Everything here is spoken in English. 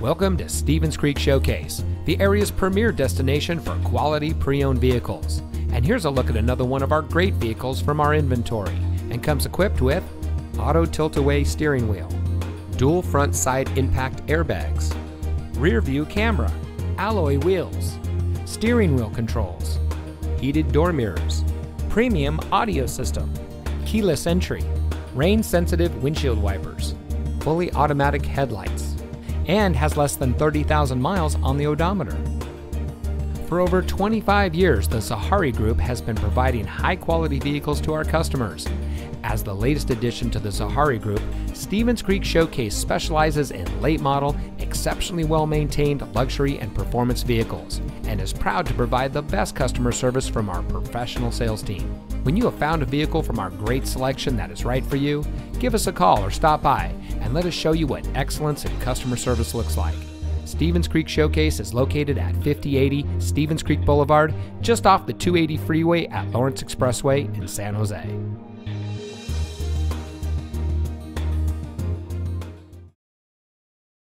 Welcome to Stevens Creek Showcase, the area's premier destination for quality pre owned vehicles. And here's a look at another one of our great vehicles from our inventory and comes equipped with auto tilt away steering wheel, dual front side impact airbags, rear view camera, alloy wheels, steering wheel controls, heated door mirrors, premium audio system, keyless entry, rain sensitive windshield wipers, fully automatic headlights, and has less than 30,000 miles on the odometer. For over 25 years, the Zaheri Group has been providing high quality vehicles to our customers. As the latest addition to the Zaheri Group, Stevens Creek Showcase specializes in late model, exceptionally well maintained luxury and performance vehicles, and is proud to provide the best customer service from our professional sales team. When you have found a vehicle from our great selection that is right for you, give us a call or stop by and let us show you what excellence in customer service looks like. Stevens Creek Showcase is located at 5080 Stevens Creek Boulevard, just off the 280 freeway at Lawrence Expressway in San Jose.